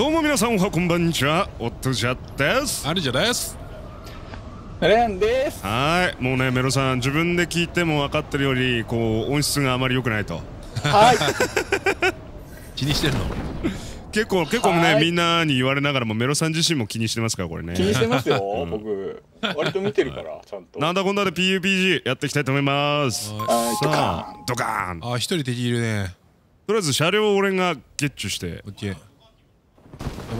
どうも皆さんおはこんばんにちは。おっとじゃです。あるじゃです。レンです。はい。もうねメロさん自分で聞いても分かってるよりこう音質があまり良くないと。はい。気にしてるの？結構結構ねはい。みんなに言われながらもメロさん自身も気にしてますからこれね。気にしてますよ 僕。割と見てるからちゃんと。なんだこんなで PUPG やっていきたいと思います。はい。ドカさあドカーン。とあ一人敵いるね。りあえず車両を俺がゲッチュして。オッケー。や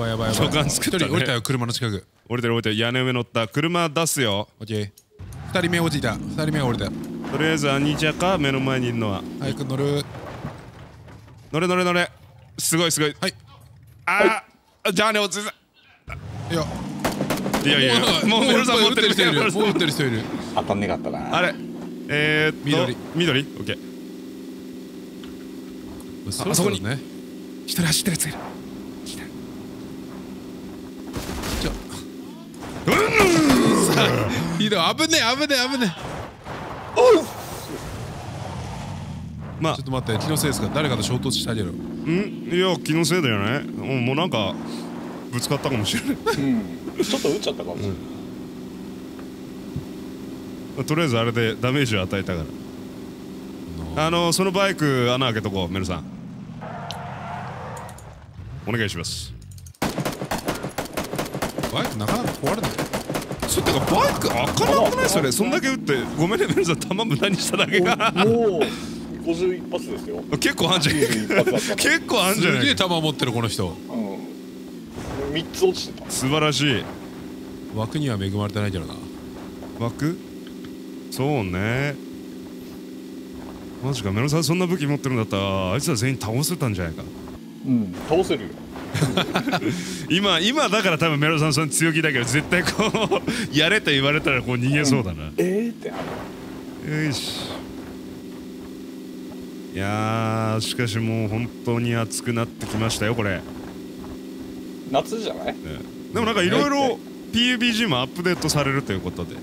ばいやばいやばい。巨漢作った人降りたよ車の近く。降りてる降りてる。屋根上乗った車出すよ。オッケー。二人目落ちた。二人目降りた。とりあえずアニジャか目の前にいるのは。早く乗る。乗れ乗れ乗れ。すごいすごい。はい。あーじゃあね落ち着いやいいやいや。もうメロさん持ってる人いる。もう撃ってる人いる。当たんねかったな。あれ。えー、っと緑。緑？オッケー。そろそろね一人走ってるやつがいるちょいいだ危ねえ危ねえ危ねまあ。えちょっと待って気のせいですか？誰かと衝突してあげるん？いや気のせいだよね。もうもうなんかぶつかったかもしれない。うん。ちょっと打っちゃったかもしれない。まあとりあえずあれでダメージを与えたから。あのそのバイク穴開けとこうメルさん。お願いします。バイクなかなか壊れないそってかバイク開かなくない？それそんだけ撃ってごめんねメルさん弾無駄にしただけ。がもう51発ですよ結構あんじゃね51発だった結構あんじゃすげえね弾持ってるこの人うん3つ落ちてた素晴らしい枠には恵まれてないけどな枠そうねマジかメロさんそんな武器持ってるんだったらあいつら全員倒せたんじゃないかうん倒せるよ 今今だから多分メロさんその強気だけど絶対こうやれと言われたらこう逃げそうだな、えーって。なるよしいやーしかしもう本当に暑くなってきましたよこれ、夏じゃない？ねでもなんかいろいろ PUBG もアップデートされるということで。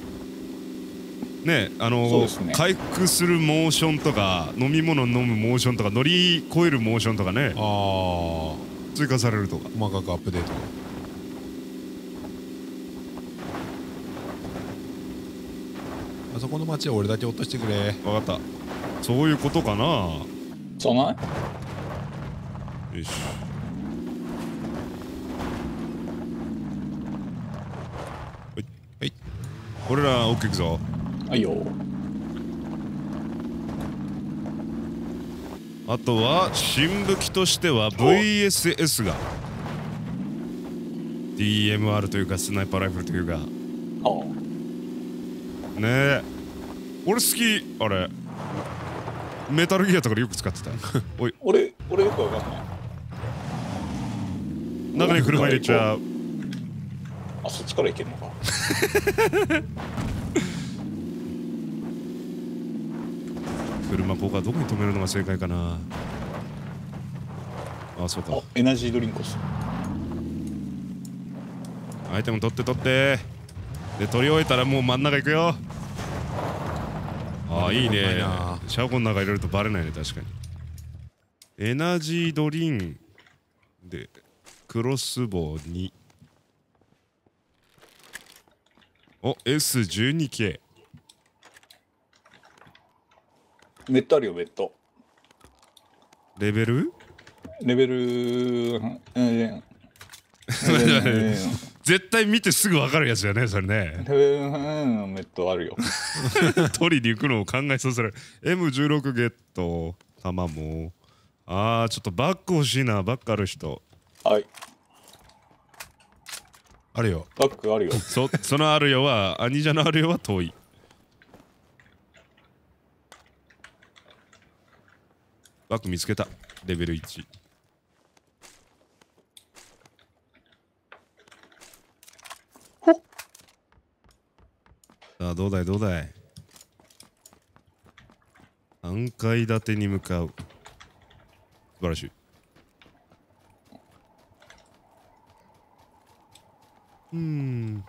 ねあのね。回復するモーションとか飲み物飲むモーションとか乗り越えるモーションとかね。あ追加されるとか。ー細かくアップデートあそこの町は俺だけ落としてくれ。分かった。そういうことかな。よじゃない？し。はい。はい。俺ら奥行くぞ。はいよあとは新武器としては VSS が DMR というかスナイパーライフルというか。あねえ。俺好きあれ。メタルギアとかでよく使ってた。おい。俺俺よくわかんない。中に車入れちゃう。あそっちから行けるのか 車ここはどこに止めるのが正解かな？あそうか。あエナジードリンクっす。アイテム取って取って。で取り終えたらもう真ん中行くよ。ああいいね。シャーコの中入れるとバレないね確かに。エナジードリンでクロスボウ2お S12K メットあるよメットレベル？レベルうんうん 絶対見てすぐ分かるやつだよねそれね。レベルうんメットあるよ。取りに行くのを考えさせる。M16 ゲット弾も。あーちょっとバッグ欲しいな。バッグある人。はい。あるよ。バックあるよ。そそのあるよはアニジャのあるよは遠いバッグ見つけた。レベル1ほっ。さあどうだいどうだい。3階建てに向かう。素晴らしい。うん。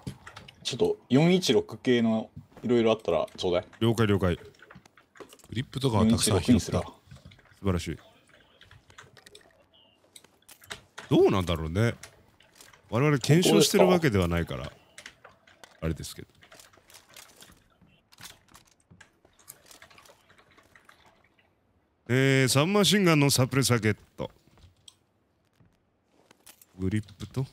ちょっと416系のいろいろあったらちょうだい。了解了解。グリップとかはたくさん416拾った。にすら素晴らしい。どうなんだろうね。我々検証してるわけではないからあれですけど。えー、サンマシンガンのサプレサゲット。グリップと？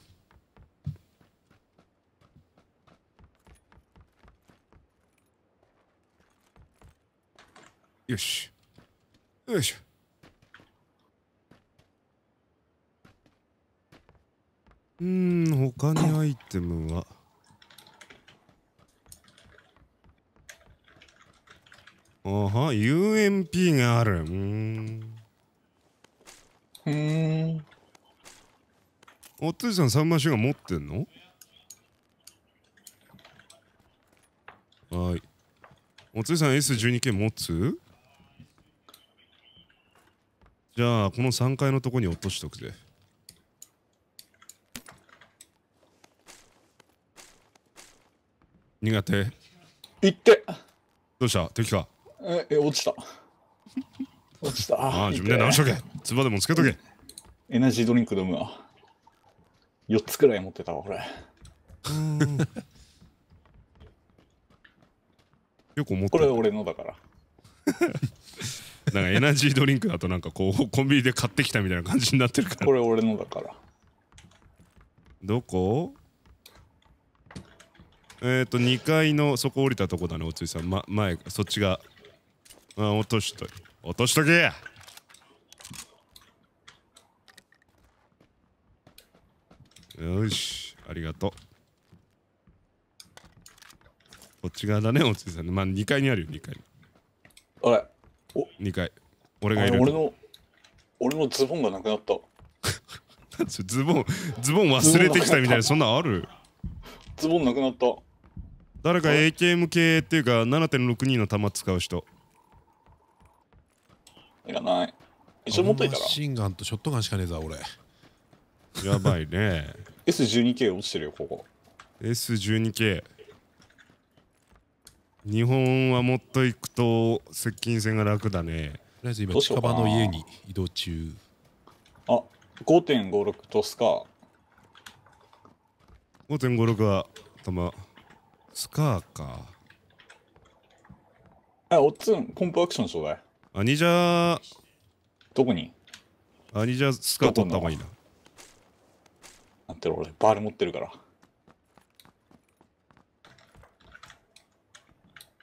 よし。よいしょ。うーん他にアイテムは？あは UMP があるうーんうーん。おついさんサンマシンガン持ってんの？はい。おついさん S12K 持つ？じゃあこの3階のとこに落としとくぜ。苦手？いって。どうした？敵か？ええ落ちた。落ちた。ああ自分で直しとけ。つばでもつけとけ。エナジードリンク飲むわ。4つくらい持ってたわこれ。よく思ってこれ俺のだから。なんかエナジードリンクだとなんかこう コンビニで買ってきたみたいな感じになってるから。これ俺のだから。どこ？えっ、ー、と2階のそこ降りたとこだねおついさん、ま、前そっちが。あ落としと落としとけや。よしありがとう。こっち側だねおついさんまあ2階にあるよ2階あれに2階。俺あがいる。れ俺の俺のズボンがなくなった。ズボンズボン忘れてきたみたいなそんなんある？ズボンなくなった。誰かあ AKM 系っていうか7.62の弾使う人。いらない。一応持っといたら。マシンガンとショットガンしかねえぞ俺。やばいね。S12K 落ちてるよここ。S12K 日本はもっと行くと接近戦が楽だね。とりあえず今近場の家に移動中。あ5.56とスカ5.56は弾スカーか。あおっつんコンプアクションちょうだい。アニジャどこに？アニジャスカー取った方がいいな。なってる俺バール持ってるから。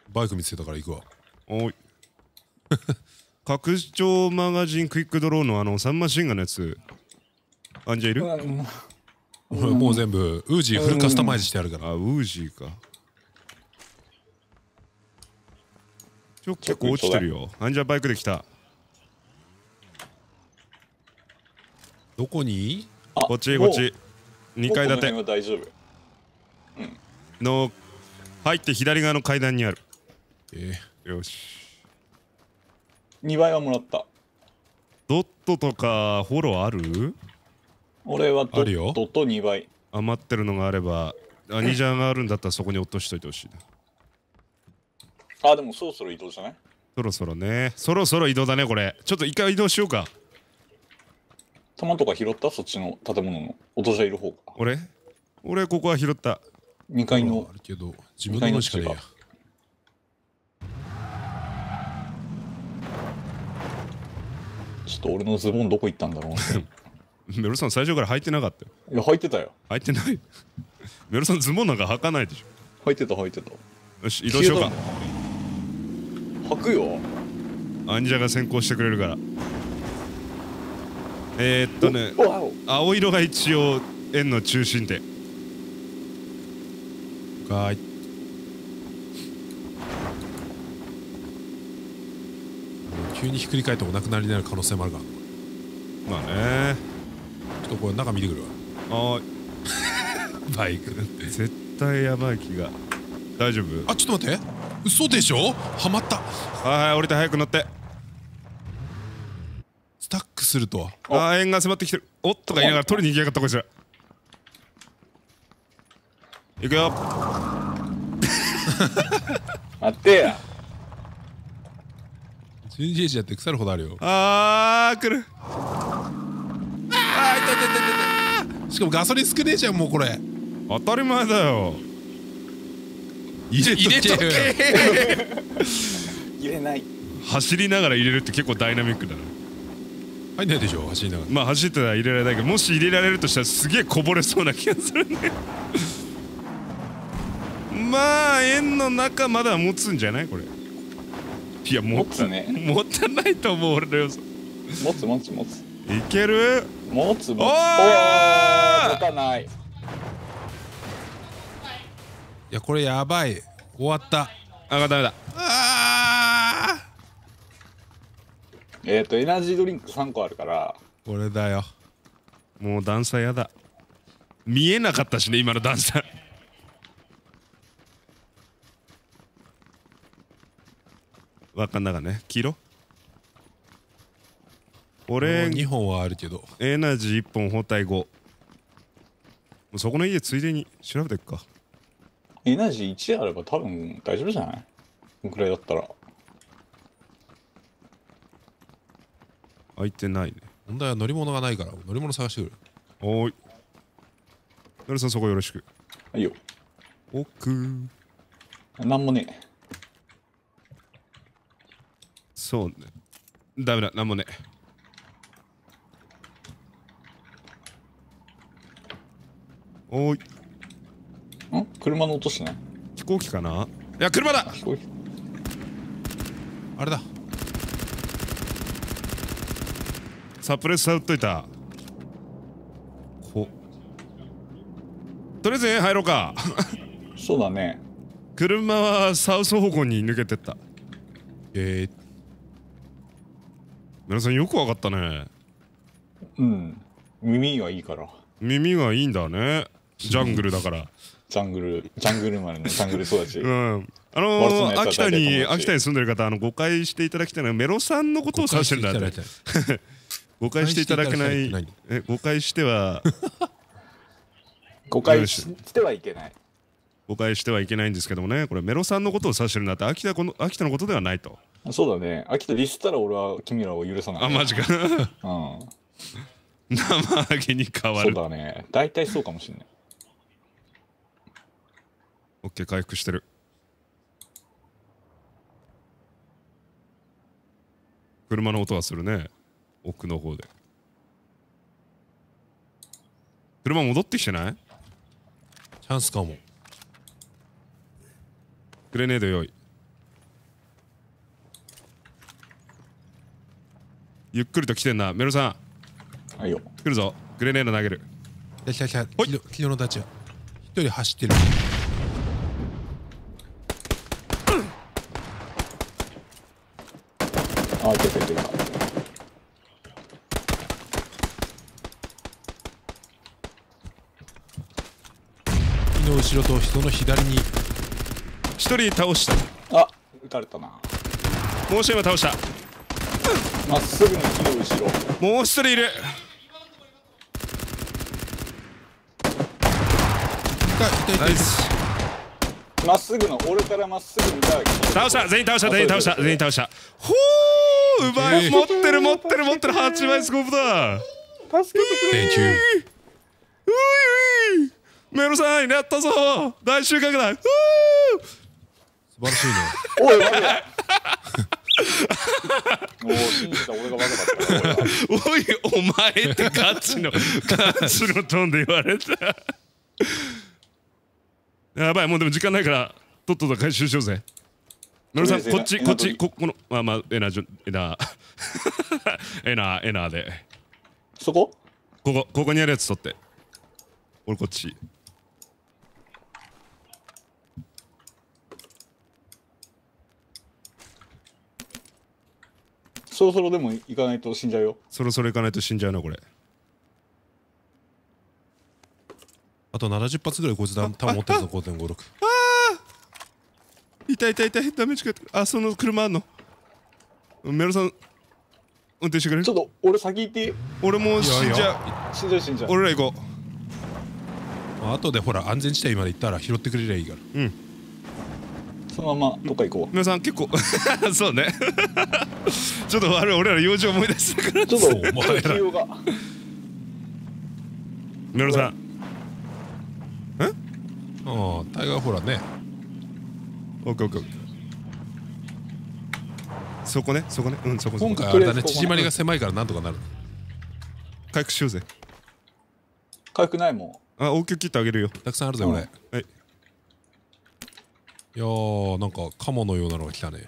バイク見つけたから行くわ。おい。拡張マガジン quick draw のあのサンマシンガンのやつ。アンジャいる？もう全部ウージーフルカスタマイズしてあるから。あウージーか。ちょ結構落ちてるよ。アンジャバイクで来た。どこに？あこっちこっち。2階建て。大丈夫。の入って左側の階段にある。えよし。2倍はもらった。ドットとかフォローある？俺はドットと2倍。余ってるのがあればアニジャーがあるんだったらそこに落としといてほしいな。あでもそろそろ移動じゃない？そろそろね。そろそろ移動だねこれ。ちょっと一回移動しようか。弾とか拾った？そっちの建物の。音じゃいる方か。俺？俺ここは拾った。2階えのあるけど自分ののしかねえや。ちょっと俺のズボンどこ行ったんだろう メロさん最初から履いてなかったよ。いや履いてたよ。履いてない。メロさんズボンなんか履かないでし履いてた履いてた。ょよし移動しようか。履くよ。アンジャが先行してくれるから。えー、っとね青色が一応円の中心点。がい。急にひっくり返ってお亡くなりになる可能性もあるから。まあねとこれ中見てくるわ。あ バイクー絶対やばい気が。大丈夫？あちょっと待って。嘘でしょ？はまった。はいはい降りて早く乗って。スタックするとあー円が迫ってきてる。おっとか言いながら取りに行きやがったこいつら。行くよ。待ってや。12時やって腐るほどあるよ。あー来るあーいたいたいたい。たしかもガソリン少ねえじゃんもうこれ。当たり前だよ。入れ入れとけ。入れない。走りながら入れるって結構ダイナミックだな。入んないでしょ走りながら。まあ走ってたら入れられないけどもし入れられるとしたらすげえこぼれそうな気がするね。まあ円の中まだ持つんじゃないこれ。いや持つ持つね。持たないと思う俺の予想。持つ持つ持ついける？持つ持つおー！おー持たない。いやこれやばい。終わった。あダメだ。あえっ、ー、とエナジードリンク3個あるから。ーこれだよ。もう段差やだ。見えなかったしね今の段差。わかんなかね。黄色？俺2本はあるけど。エナジー1本包帯5もうそこの家ついでに調べてっか。エナジー1あれば多分大丈夫じゃない？このくらいだったら。開いてないね。問題は乗り物がないから乗り物探してくる。おーい。ノリさんそこよろしく。いいよ。奥。なんもねえ。そうね。ダメだ。なんもねおーい。ん？車の音しない？飛行機かな？いや車だ！飛行機。あれだ。サプレッサー打っといた。ほとりあえず円入ろうか。そうだね。車はサウス方向に抜けてった。えー、皆さんよくわかったね。うん。耳はいいから。耳がいいんだねジャングルだから。ジャングルジャングル生まれのジャングル育ち。うん。あののー、秋田に秋田に住んでる方あの誤解していただきたいのはメロさんのことを指してるんだ誤って解していただい。て誤解していただけない。え誤解しては誤解ししてはいけない。誤解してはいけないんですけどもね。これメロさんのことを指してるんだって。秋田この秋田のことではないと。そうだね。秋田ディスったら俺は君らを許さない。あマジか。うん。生揚げに変わる。そうだね。大体そうかもしれないオッケー回復してる。車の音がするね。奥の方で。車戻ってきてない？チャンスかも。グレネード用意。ゆっくりと来てんな。メロさん。はいよ。来るぞ。グレネード投げる。来た来たほい。昨日昨日のダチは。一人走ってるあいけたいけた木の後ろと人の左に。一人倒した。あ撃たれたな。もう一人今倒した。まっすぐに木の後ろ。もう一人いる。ナイスまっすぐの俺からまっすぐ見た。倒した全員倒した全員倒した全員倒した。ほーうまい。えー持ってる持ってる持ってる。8枚スコープだ。助けてくれ Thank you. ういうい。メロさんやったぞ。大収穫だ。うー。素晴らしいね。おい待てもう信じた俺がバカだったな俺はおいお前ってガチのガチのトーンで言われた。やばいもうでも時間ないからとっとと回収しようぜメロさんこっちこっちここのまあまあエナジョエナ。エナ エナで。そこ？ここここにあるやつ取って。俺こっち。そろそろでも行かないと死んじゃうよ。そろそろ行かないと死んじゃうなこれ。あと70発ぐらいこいつだ多分持ってるぞ 5.56痛い痛い痛いダメージがあその車あんの。メロさん運転してくれる？ちょっと俺先行っていい？俺も死んじゃう。死んじゃう死んじゃう。俺ら行こまあ後でほら安全地帯まで行ったら拾ってくれりゃいいから。そのままどっか行こう。皆さん結構。そうね。ちょっと悪い俺ら用事思い出したから。うちょっとお前ら。メロさん。ああタイガーホラーねオッケーオッケーそこねそこね。うんそこそこ。今回あれだね縮まりが狭いからなんとかなる。回復しようぜ。回復ないもあ応急切ってあげるよ。たくさんあるぜうん。俺はい。いやーなんかカモのようなのが来たね。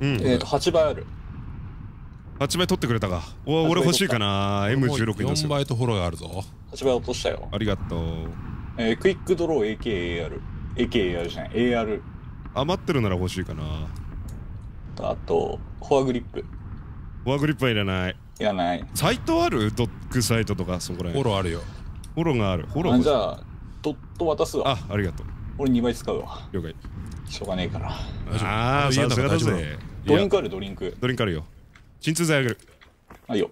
うん。ん。えっと、8倍ある。8倍取ってくれたか。お俺欲しいかな。M16 に出す4倍とホロがあるぞ。8倍落としたよ。ありがとう。えークイックドロー AKAR。AKAR じゃない？AR 余ってるなら欲しいかな。とあとフォアグリップ。フォアグリップはいらない。いらない。サイトある？ドッグサイトとかそこらホ辺ロあるよ。フォローがある。フォローじゃあドット渡すわ。あありがとう。俺2倍使うわ。了解。しょうがねえから。ああさすがだぜ。ドリンクあるドリンクドリンクあるよ。鎮痛剤あげる。あいいよ。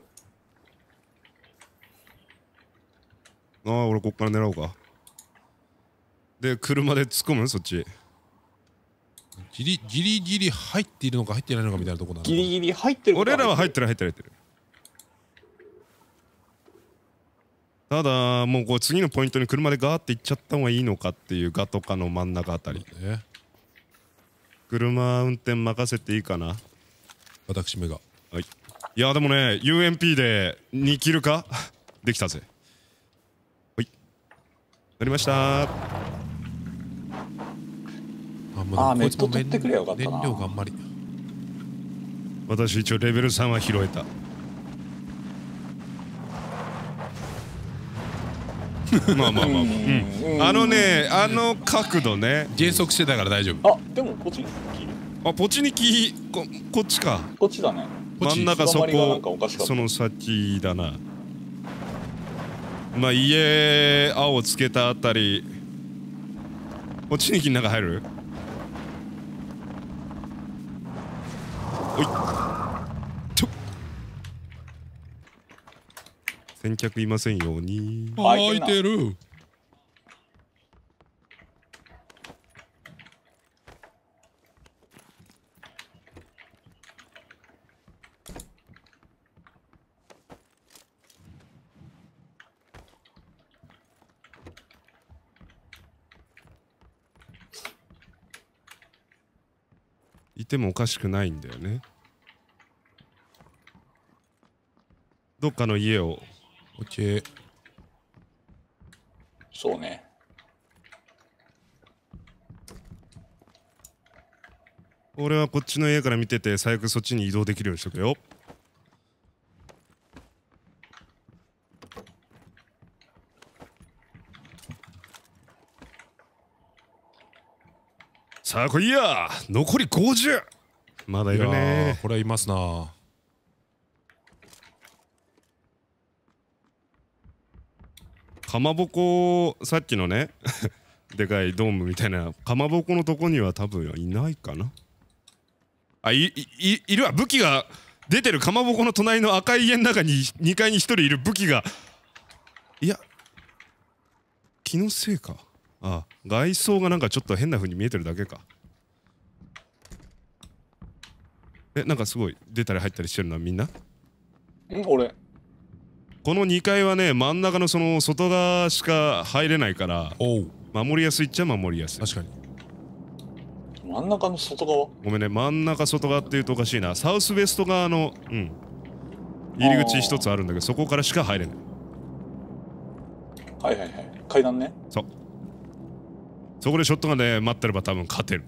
ああ俺こっから狙おうかで車で突っ込む？そっち。ギリギリギリ入っているのか入っていないのかみたいなとこな。のギリギリ入ってる俺らは入っってる入ってる入ってる。ただもうこう次のポイントに車でガーって行っちゃった方がいいのかっていうガとかの真ん中あたり。ね。車運転任せていいかな？私めが。はい。いやでもね UMP で2キルか？できたぜ。はい。なりましたあもうあーこいつもネット取ってくればよかったな。燃料があんまり。私一応レベル3は拾えた。まあまあまあ。まあ、うあのねあの角度ね。減速してたから大丈夫。あでもこっちあポチニキここっちか。こっちだね。こっち真ん中そこその先だな。まあ家青つけたあたり。ポチニキの中入る？おい。ちょ。先客いませんように。あ開い。てんな開いてる。てもおかしくないんだよね。どっかの家をオッケー。そうね。俺はこっちの家から見てて最悪そっちに移動できるようにしとくよさあ来いや残り50まだいるね。これはいますな。かまぼこさっきのね でかいドームみたいなかまぼこのとこには多分いないかな。あいいいいるわ。武器が出てるかまぼこの隣の赤い家の中に2階に1人いる武器が。いや気のせいかあ外装がなんかちょっと変な風に見えてるだけか。えなんかすごい出たり入ったりしてるなみんな？ん俺。この2階はね真ん中のその外側しか入れないから守りやすいっちゃ守りやすい。確かに。真ん中の外側？ごめんね。真ん中外側っていうとおかしいな。サウスウェスト側のうん。入り口一つあるんだけどそこからしか入れない。はいはいはい。階段ね。そうそこでショットガンで待ってれば多分勝てる。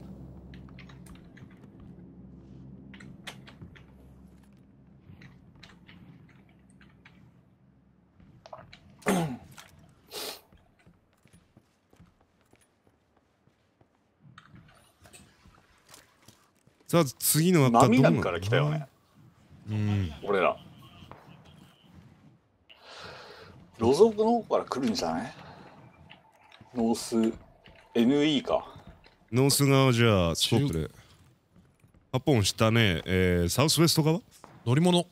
さあ次の赤どうなの波なんから来たよね。うん俺ら。路側の方から来るんじゃない？ノース NE か。ノース側じゃあスコープで。8本下ね、えー、サウスウェスト側？乗り物。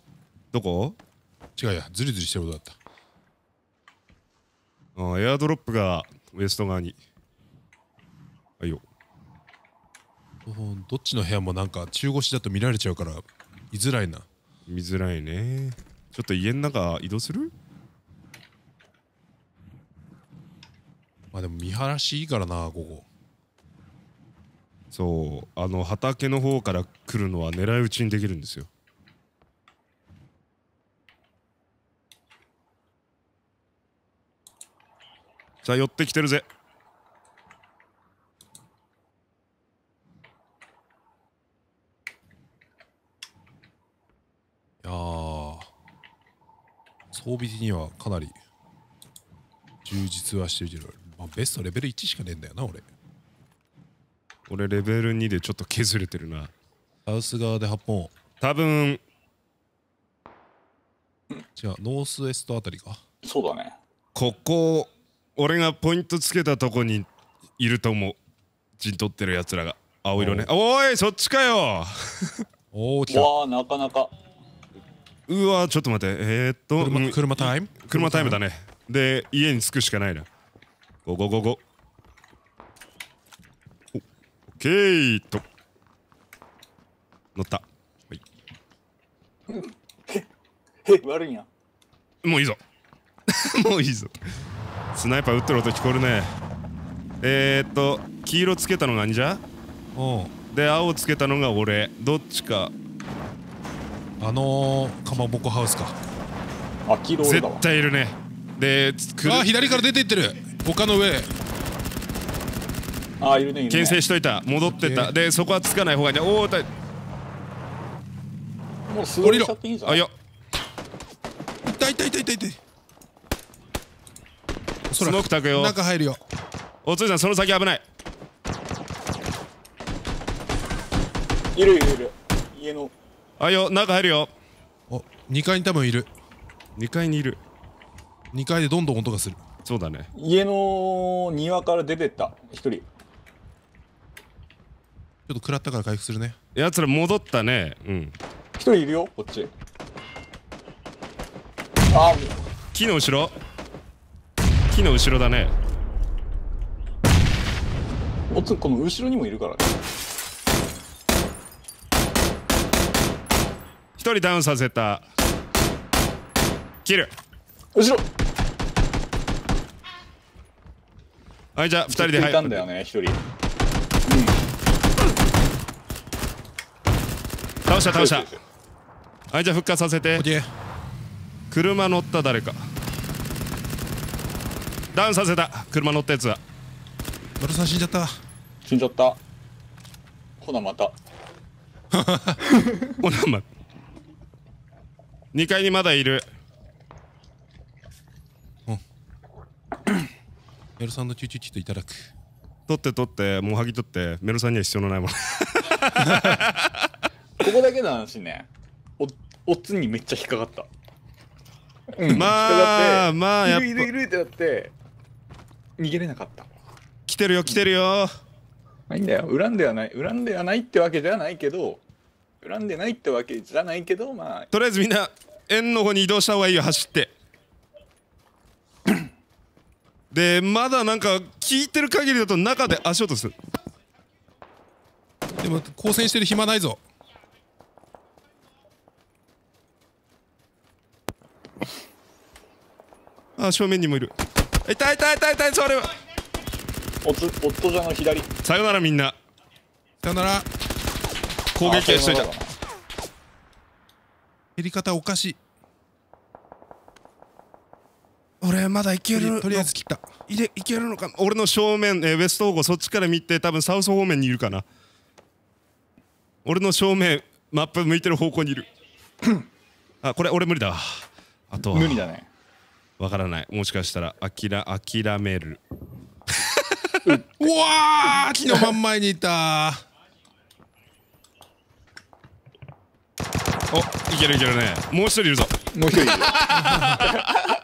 どこ？違うやズリズリしてることだった。あエアドロップがウエスト側に。はいよ。うんどっちの部屋もなんか中腰だと見られちゃうから居づらいな。見づらいね。ちょっと家の中移動する？まあでも見晴らしいいからなここ。そう。あの畑の方から来るのは狙い撃ちにできるんですよ。さあ寄ってきてるぜ。いやー装備的にはかなり充実はしてるけど、まあ、ベストレベル1しかねえんだよな俺。俺レベル2でちょっと削れてるな。サウス側で8本。多分。違うノースウエストあたりか。そうだね。ここ俺がポイントつけたとこにいると思う。陣取ってるやつらが。青色ね。おいそっちかよ。おお来た。わあなかなか。うわちょっと待って。えー、っと車タイム？車タイムだね。で家に着くしかないなゴゴゴゴおオッケーと乗った。はい。え悪いんや。もういいぞ。もういいぞ。スナイパー撃ってる音聞こえるね。えー、っと黄色つけたのがんじゃ？うん。で青つけたのが俺。どっちか。あのー、かまぼこハウスか。あ黄色俺だわ。絶対いるね。であ左から出ていってる丘の上。あいるねいるね。牽制しといた。戻ってった。でそこはつかない方がいい。ねおおだもう素通りしちゃっていいんじゃない？あいや。痛い痛い痛い痛い痛い。スモーク焚くよ中入るよ。おついさんその先危ない。いるいるいる。家の。あいよ中入るよ。お2階に多分いる。2階にいる。2階でどんどん音がするそうだね。家の庭から出てった。一人。ちょっと食らったから回復するね。やつら戻ったね。うん。一人いるよこっち。あ木の後ろ。木の後ろだね。おつこの後ろにもいるからね。一人ダウンさせた。切る。後ろはいじゃあ2人でずっといたんはいだよね一人。倒した倒した。はいじゃあ復活させて。オッケー車乗った誰か。ダウンさせた。車乗ったやつは。マルさん死んじゃった。死んじゃった。ほなまた。おなま2階にまだいるメルさんのチュチュチュといただく。取って取ってもう剥ぎ取ってメルさんには必要のないもの。ここだけの話ね。おおっつにめっちゃ引っかかった。うん。まあまあやっぱ。いるいるいるってなって逃げれなかった。来てるよ来てるよ。ないんだよ。恨んではない。恨んではないってわけじゃないけど恨んでないってわけじゃないけどまあ。とりあえずみんな円の方に移動した方がいいよ走ってでまだなんか聞いてる限りだと中で足音する。でも交戦してる暇ないぞ。あ正面にもいる。痛い痛い痛い痛いそれは。おつ夫じゃの左。さよならみんな。さよなら。攻撃はしといた。減り方おかしい俺まだいけるとりあえず切った。いれいけるのかな？俺の正面、えーウエスト方向そっちから見て多分サウス方面にいるかな。俺の正面マップ向いてる方向にいる。あこれ俺無理だ。わあとは。無理だね。わからない。もしかしたら諦諦める。うわー木の真ん前にいた。おいけるいけるね。もう一人いるぞ。もう一人いる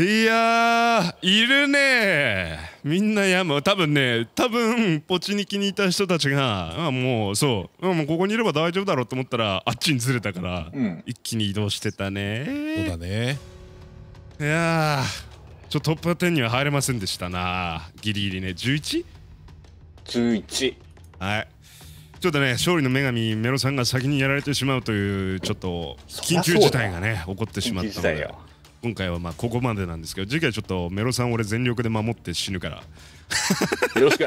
いやーいるね。みんな山多分ね多分ポチニキにいた人たちがあもうそう、うん、もうここにいれば大丈夫だろうと思ったらあっちにずれたから、うん。一気に移動してたね。そうだね。いやーちょっとトップ10には入れませんでしたな。ギリギリね。11? 11はい。ちょっとね勝利の女神メロさんが先にやられてしまうというちょっと緊急事態がね起こってしまったので今回はまあここまでなんですけど次回ちょっとメロさん俺全力で守って死ぬから。よろしく。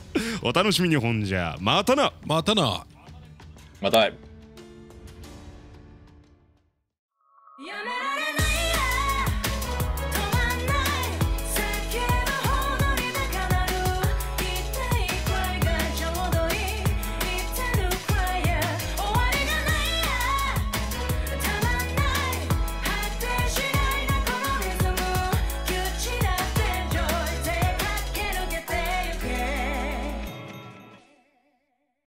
お楽しみにほんじゃ。またな。またな。また。ね